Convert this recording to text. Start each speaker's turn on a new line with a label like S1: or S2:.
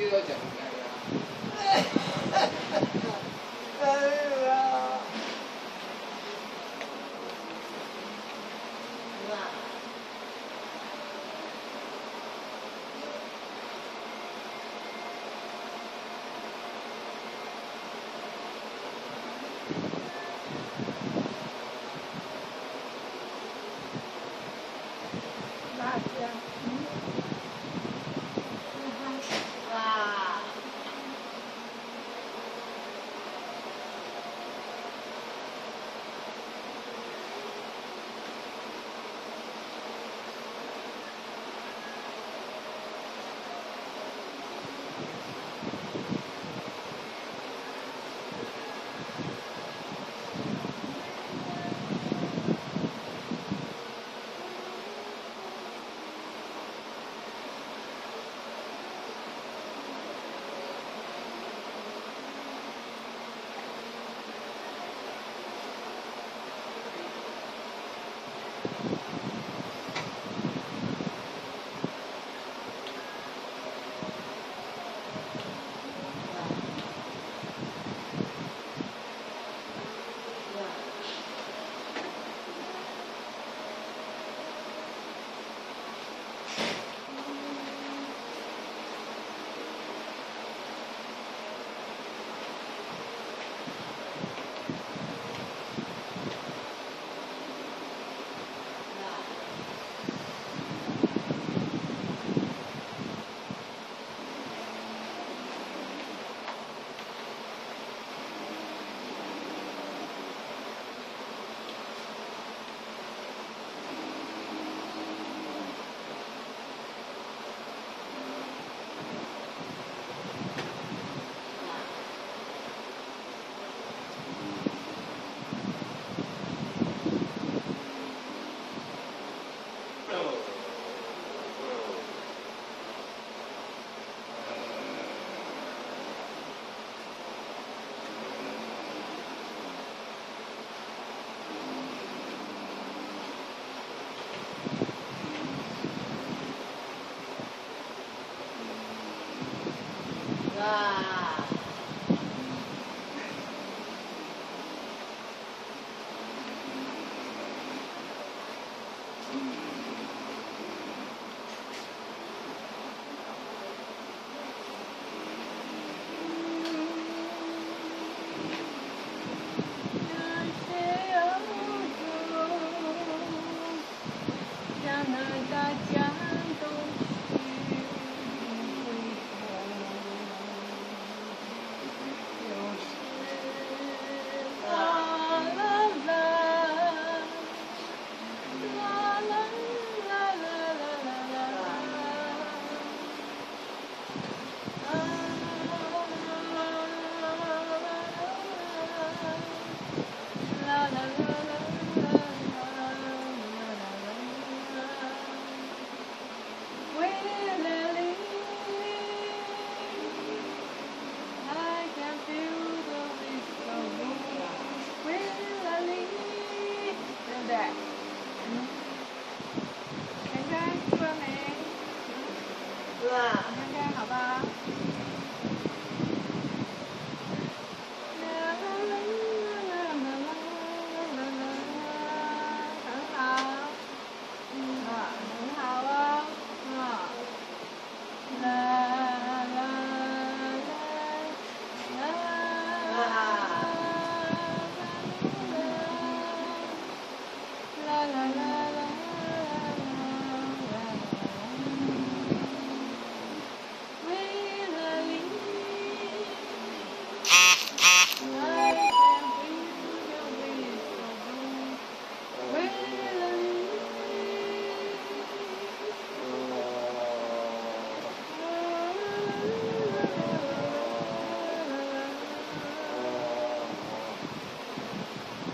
S1: 又要